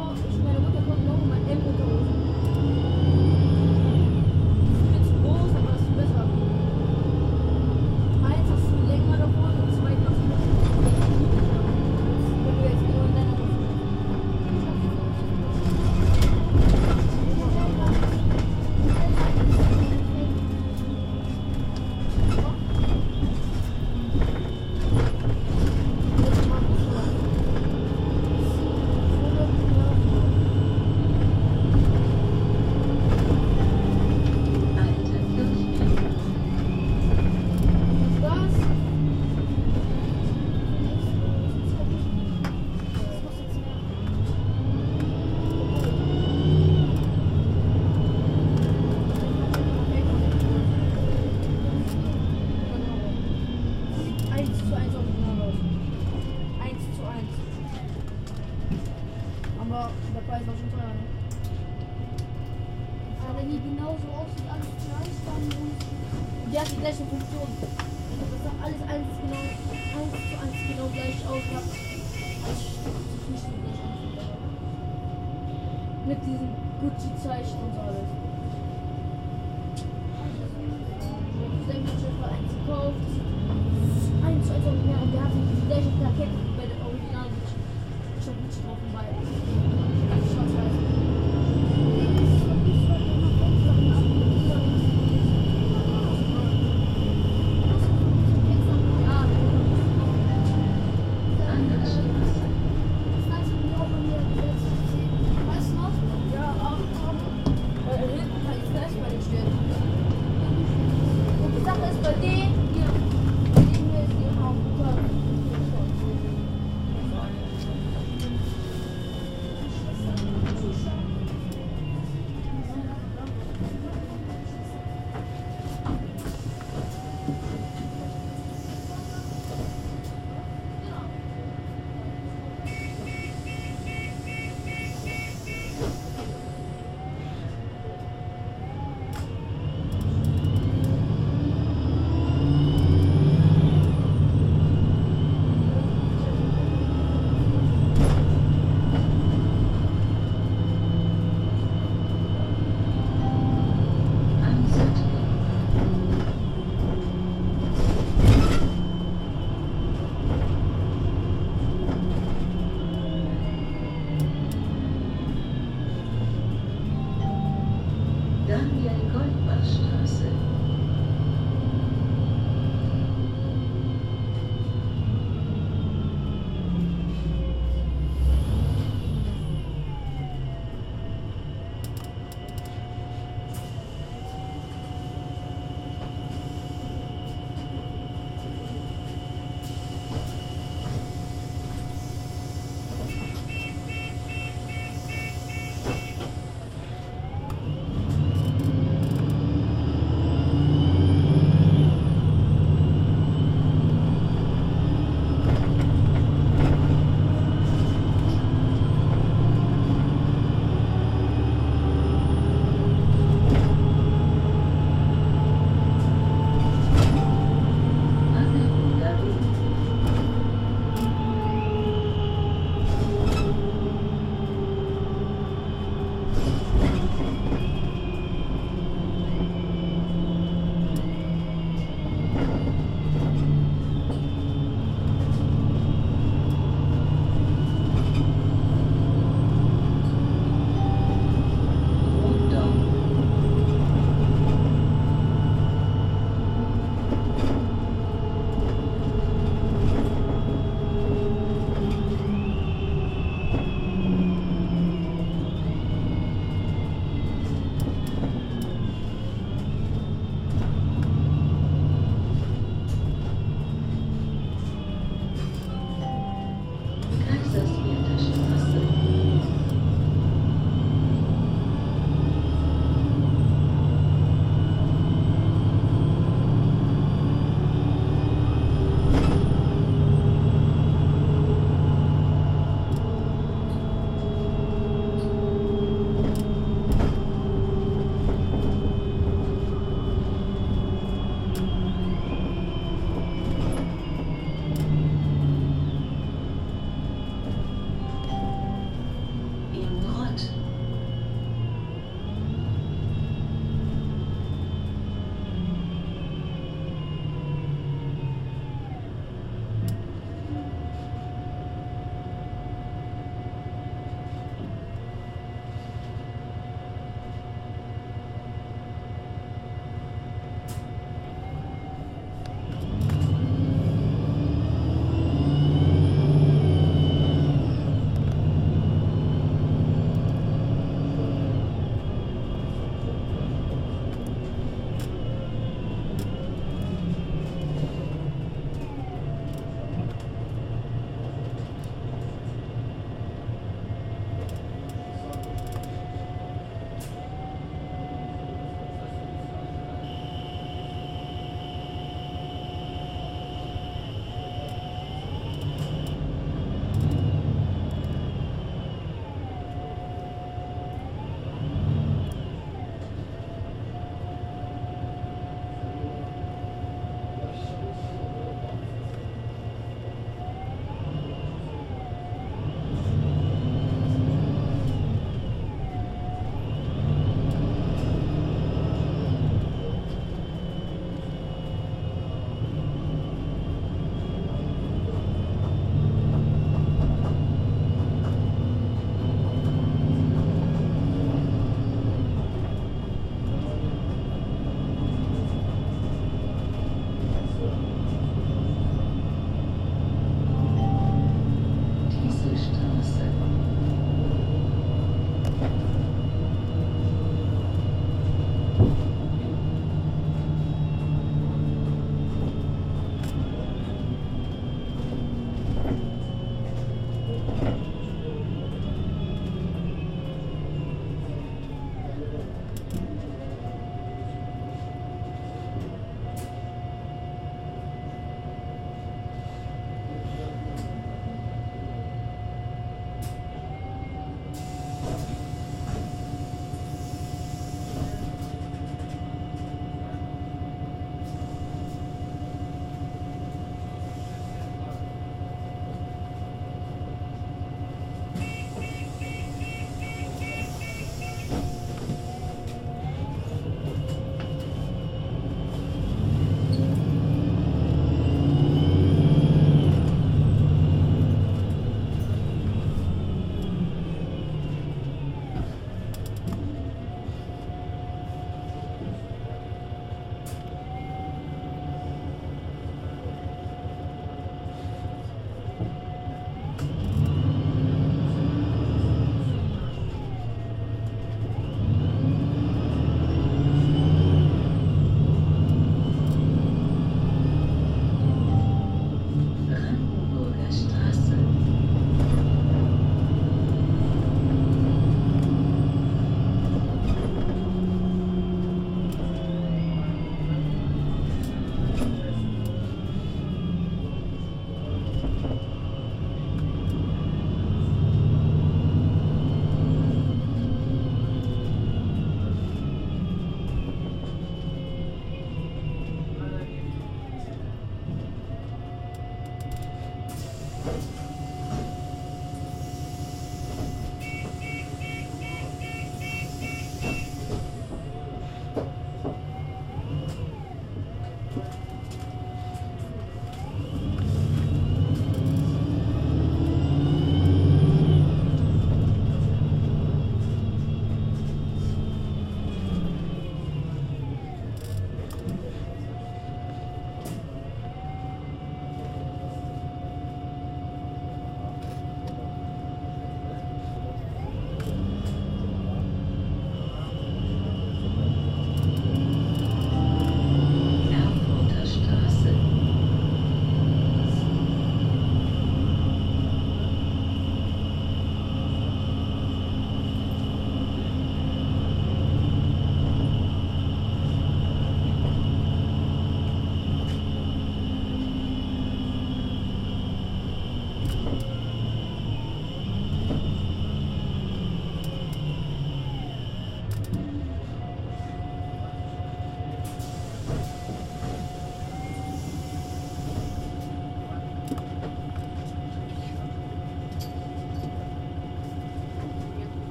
Forschungsstelle Mutterkorb Nochmal im Mutterkorb. und der, der hat sich die gleichen Plaketten. Daniel Goldbachstraße.